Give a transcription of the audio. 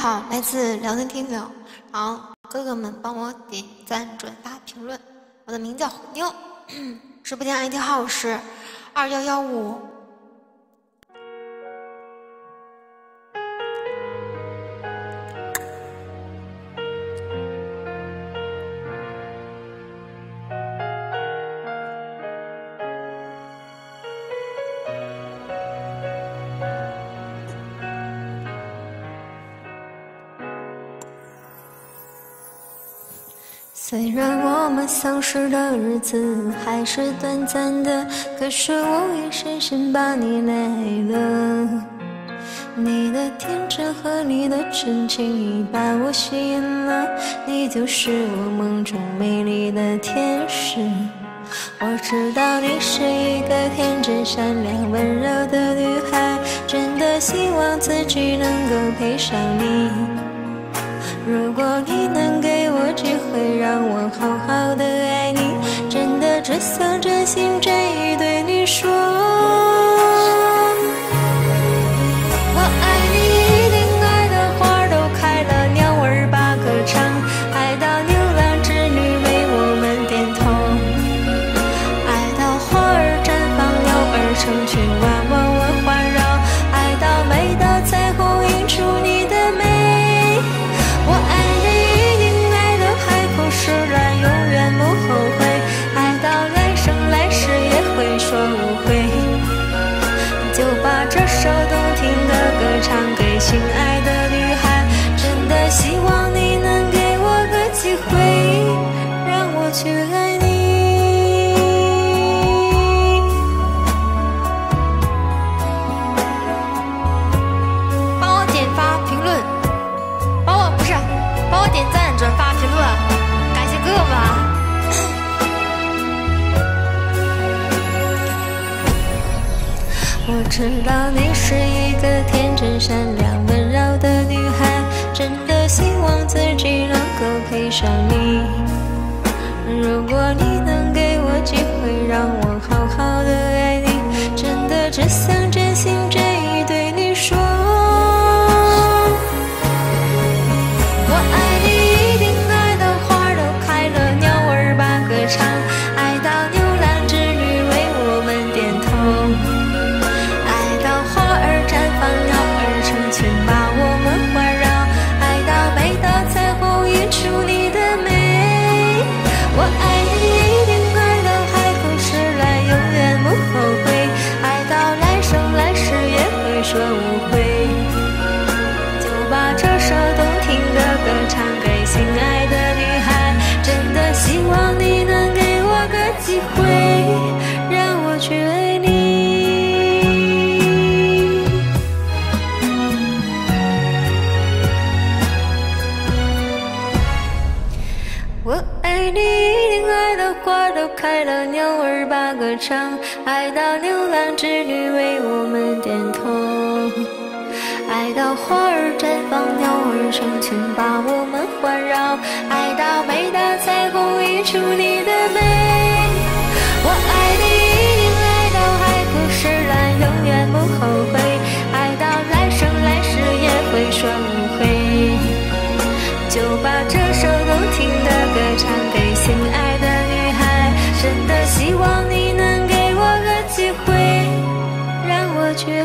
好，来自聊天听友，好哥哥们帮我点赞、转发、评论。我的名叫虎妞，直播间 ID 号是二幺幺五。虽然我们相识的日子还是短暂的，可是我已深深把你累了。你的天真和你的纯情已把我吸引了，你就是我梦中美丽的天使。我知道你是一个天真善良、温柔的女孩，真的希望自己能够配上你。如果你能给会，让我好好的爱你，真的只想真心真意对你说。我爱你，一定爱的花都开了，鸟儿把歌唱，爱到牛郎织女为我们点头，爱到花儿绽放，鸟儿成群娃娃亲爱的。我知道你是一个天真善良、温柔的女孩，真的希望自己能够配上你。如果你能给我机会，让我好好的爱你，真的只想真心我爱你，一定快乐。海枯石烂，永远不后悔。爱到来生来世也会说。花都开了，鸟儿把歌唱，爱到牛郎织女为我们点头。爱到花儿绽放，鸟儿成群把我们环绕，爱到每道彩虹映出你的美。希望你能给我个机会，让我觉